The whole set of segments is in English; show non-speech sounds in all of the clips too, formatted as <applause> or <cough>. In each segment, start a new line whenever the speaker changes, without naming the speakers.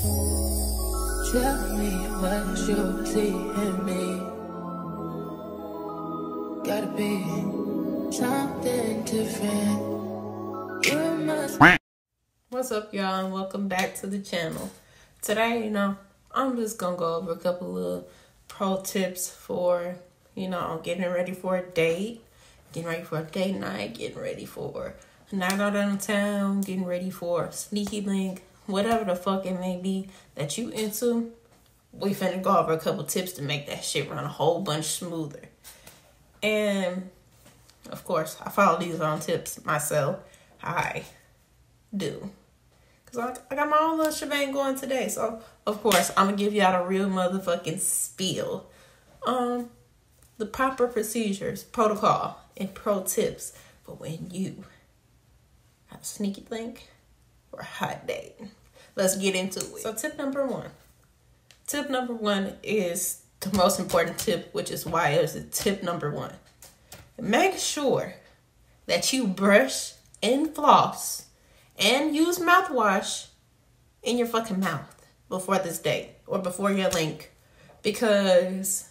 Tell me what you see in me. Gotta be something different. You must.
What's up, y'all, and welcome back to the channel. Today, you know, I'm just gonna go over a couple of pro tips for, you know, getting ready for a date, getting ready for a date night, getting ready for a night out in town, getting ready for a sneaky link, whatever the fuck it may be that you into. We finna go over a couple tips to make that shit run a whole bunch smoother. And of course, I follow these on tips myself. I do. Cause I, I got my own little shebang going today. So of course I'm gonna give y'all a real motherfucking spiel. Um the proper procedures, protocol, and pro tips for when you have a sneaky link or a hot date. Let's get into it. So tip number one. Tip number one is the most important tip, which is why it a tip number one. Make sure that you brush and floss and use mouthwash in your fucking mouth before this date or before your link because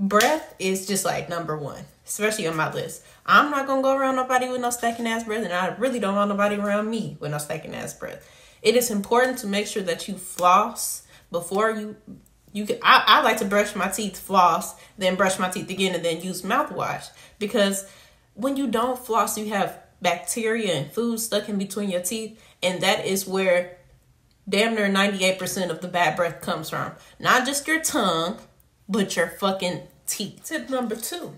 breath is just like number one, especially on my list. I'm not gonna go around nobody with no stacking ass breath, and I really don't want nobody around me with no stacking ass breath. It is important to make sure that you floss before you you can I, I like to brush my teeth floss then brush my teeth again and then use mouthwash. Because when you don't floss you have bacteria and food stuck in between your teeth and that is where damn near 98% of the bad breath comes from. Not just your tongue but your fucking teeth. Tip number two.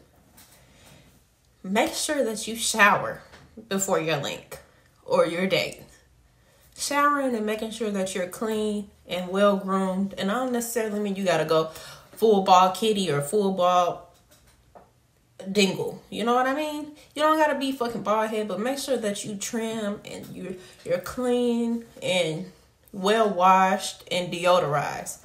Make sure that you shower before your link or your date showering and making sure that you're clean and well groomed. And I don't necessarily mean you gotta go full ball kitty or full ball dingle. You know what I mean? You don't gotta be fucking bald head, but make sure that you trim and you're you're clean and well washed and deodorized.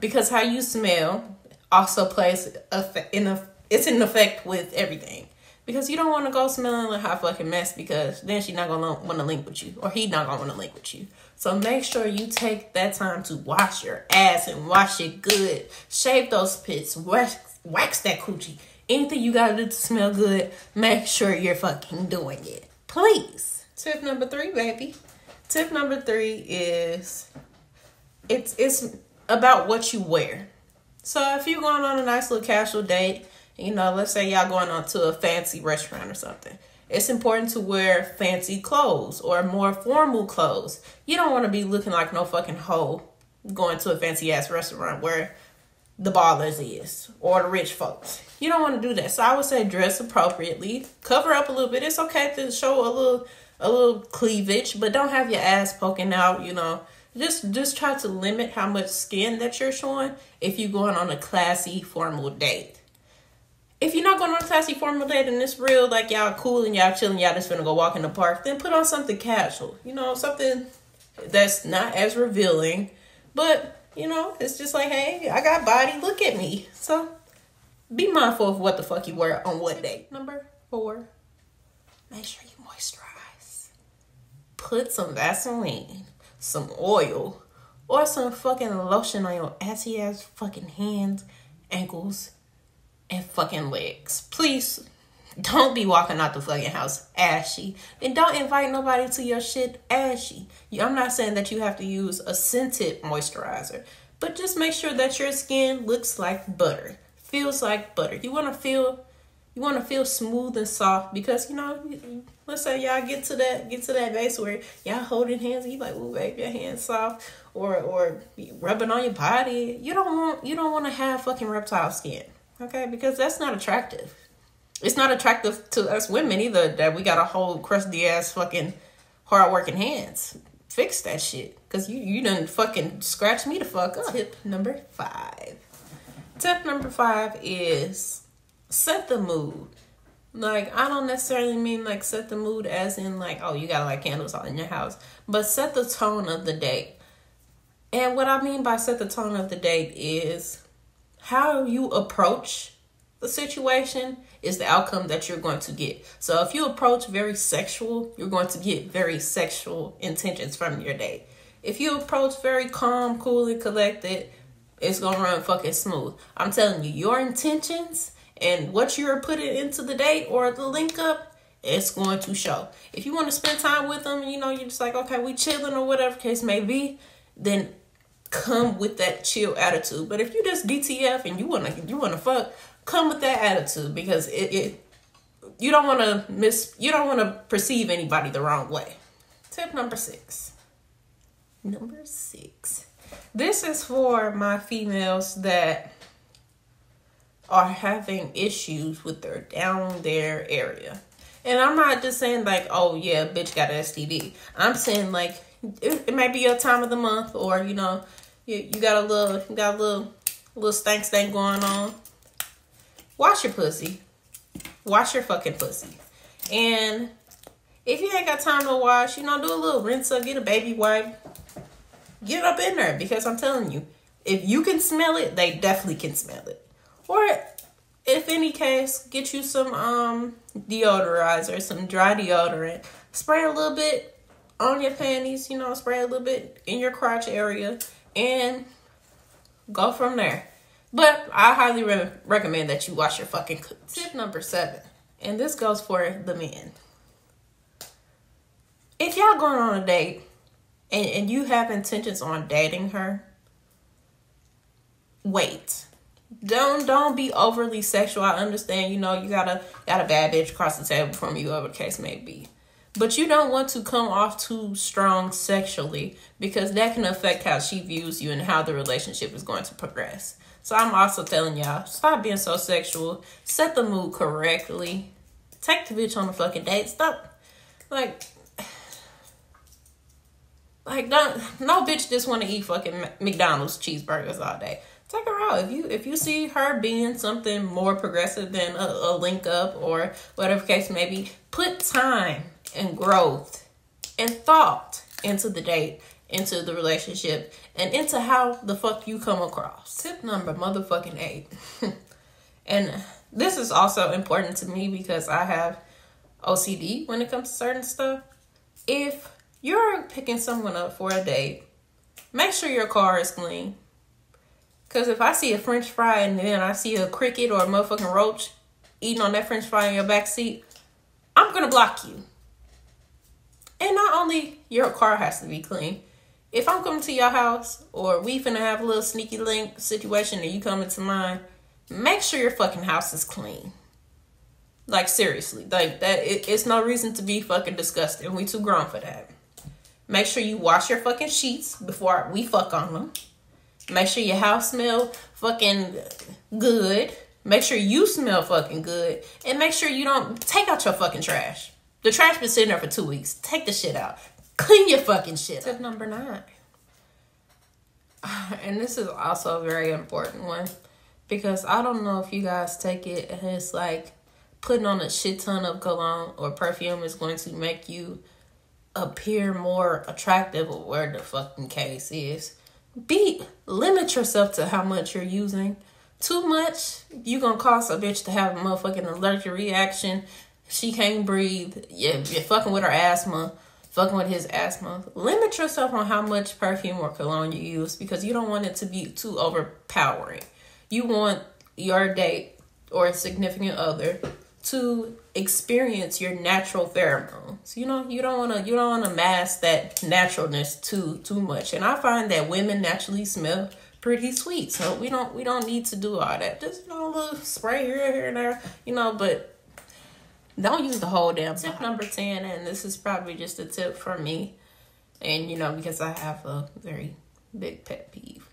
Because how you smell also plays a, in a it's in effect with everything because you don't want to go smelling like hot fucking mess because then she's not gonna want to link with you or he not gonna want to link with you. So make sure you take that time to wash your ass and wash it good. Shave those pits, wax, wax that coochie. Anything you gotta do to smell good, make sure you're fucking doing it. Please. Tip number three, baby. Tip number three is it's it's about what you wear. So if you're going on a nice little casual date you know, let's say y'all going on to a fancy restaurant or something. It's important to wear fancy clothes or more formal clothes. You don't want to be looking like no fucking hoe going to a fancy ass restaurant where the ballers is or the rich folks. You don't want to do that. So I would say dress appropriately. Cover up a little bit. It's okay to show a little a little cleavage, but don't have your ass poking out, you know. Just just try to limit how much skin that you're showing if you're going on a classy formal date if you're not going on a classy formal date and it's real, like y'all cool and y'all chilling, y'all just gonna go walk in the park, then put on something casual. You know, something that's not as revealing, but you know, it's just like, hey, I got body, look at me. So be mindful of what the fuck you wear on what day. Number four, make sure you moisturize. Put some Vaseline, some oil, or some fucking lotion on your assy ass fucking hands, ankles, and fucking legs. Please don't be walking out the fucking house ashy. And don't invite nobody to your shit ashy. I'm not saying that you have to use a scented moisturizer, but just make sure that your skin looks like butter, feels like butter. You want to feel you want to feel smooth and soft because you know let's say y'all get to that get to that base where y'all holding hands and you like oh baby your hands soft or or rubbing on your body you don't want you don't want to have fucking reptile skin Okay, because that's not attractive. It's not attractive to us women either that we got a whole crusty ass fucking hard working hands. Fix that shit. Cause you you done fucking scratch me the fuck up. Tip number five. Tip number five is set the mood. Like I don't necessarily mean like set the mood as in like oh you gotta like candles all in your house, but set the tone of the date. And what I mean by set the tone of the date is how you approach the situation is the outcome that you're going to get. So if you approach very sexual, you're going to get very sexual intentions from your date. If you approach very calm, cool, and collected, it's gonna run fucking smooth. I'm telling you, your intentions and what you're putting into the date or the link up, it's going to show. If you want to spend time with them, you know, you're just like, okay, we chilling or whatever case may be, then come with that chill attitude. But if you just DTF and you wanna you wanna fuck, come with that attitude because it, it you don't want to miss you don't want to perceive anybody the wrong way. Tip number six. Number six. This is for my females that are having issues with their down there area. And I'm not just saying like, oh yeah, bitch got an STD. I'm saying like it, it might be your time of the month or you know, you, you got a little you got a little little stank stank going on. Wash your pussy. Wash your fucking pussy. And if you ain't got time to wash, you know, do a little rinse up, get a baby wipe. Get up in there because I'm telling you, if you can smell it, they definitely can smell it. Or if any case, get you some um deodorizer, some dry deodorant. Spray a little bit on your panties, you know, spray a little bit in your crotch area and go from there. But I highly re- recommend that you wash your fucking Tip number seven, and this goes for the men. If y'all going on a date and, and you have intentions on dating her, wait. Don't don't be overly sexual. I understand, you know, you got a got a bad bitch across the table from you, whatever the case may be. But you don't want to come off too strong sexually because that can affect how she views you and how the relationship is going to progress. So I'm also telling y'all, stop being so sexual. Set the mood correctly. Take the bitch on a fucking date. Stop. Like, like don't no bitch just want to eat fucking McDonald's cheeseburgers all day. Take her out if you if you see her being something more progressive than a, a link up or whatever case may be. Put time and growth and thought into the date into the relationship and into how the fuck you come across. Tip number motherfucking eight. <laughs> and this is also important to me because I have OCD when it comes to certain stuff. If you're picking someone up for a date, make sure your car is clean. Because if I see a french fry and then I see a cricket or a motherfucking roach eating on that french fry in your back seat, I'm going to block you. And not only your car has to be clean, if I'm coming to your house or we finna have a little sneaky link situation and you coming to mine, make sure your fucking house is clean. Like seriously, like that. It, it's no reason to be fucking disgusting. We too grown for that. Make sure you wash your fucking sheets before we fuck on them. Make sure your house smell fucking good. Make sure you smell fucking good, and make sure you don't take out your fucking trash. The trash been sitting there for two weeks. Take the shit out. Clean your fucking shit. Tip number nine. <sighs> And this is also a very important one because I don't know if you guys take it and it's like putting on a shit ton of cologne or perfume is going to make you appear more attractive or where the fucking case is. Be limit yourself to how much you're using. Too much, you gonna cause a bitch to have a motherfucking allergic reaction. She can't breathe. Yeah, you're fucking with her asthma fucking with his asthma, limit yourself on how much perfume or cologne you use because you don't want it to be too overpowering. You want your date or significant other to experience your natural pheromones. You know, you don't want to you don't want to mask that naturalness too too much. And I find that women naturally smell pretty sweet, so we don't we don't need to do all that. Just you know, a little spray here here and there, you know. But don't use the whole damn tip number 10 and this is probably just a tip for me. And you know because i have a very big pet peeve.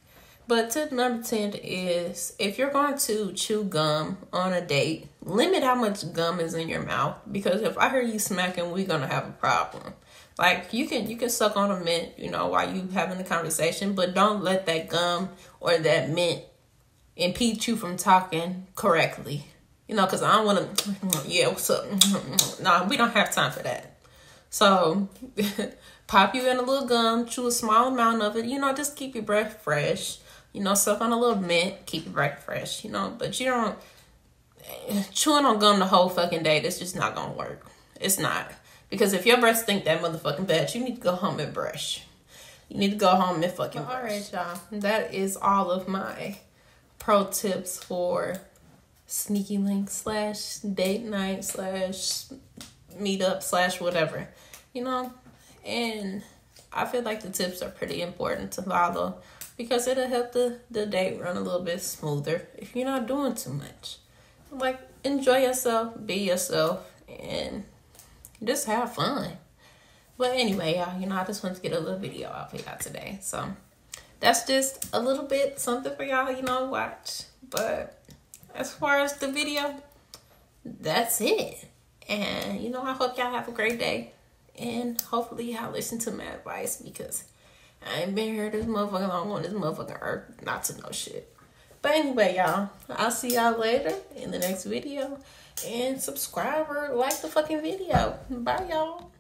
But tip number 10 is if you're going to chew gum on a date limit how much gum is in your mouth. Because if i hear you smacking we're gonna have a problem. Like you can you can suck on a mint you know while you having the conversation but don't let that gum or that mint impede you from talking correctly you know, because I don't want <clears throat> to, yeah, what's up? <clears throat> nah, we don't have time for that. So, <laughs> pop you in a little gum, chew a small amount of it, you know, just keep your breath fresh. You know, suck on a little mint, keep your breath fresh, you know, but you don't, <sighs> chewing on gum the whole fucking day, that's just not gonna work. It's not. Because if your breath stink that motherfucking bad, you need to go home and brush. you need to go home and fucking brush. All right, y'all. That is all of my pro tips for sneaky link slash date night slash meetup slash whatever. You know? And I feel like the tips are pretty important to follow because it'll help the, the date run a little bit smoother if you're not doing too much. Like, enjoy yourself, be yourself, and just have fun. But anyway, y'all, you know, I just wanted to get a little video out for y'all today. So that's just a little bit something for y'all, you know, watch. But as far as the video, that's it. And, you know, I hope y'all have a great day. And hopefully y'all listen to my advice because I ain't been here this motherfucker long on this motherfucking earth not to know shit. But anyway, y'all, I'll see y'all later in the next video. And subscribe or like the fucking video. Bye, y'all.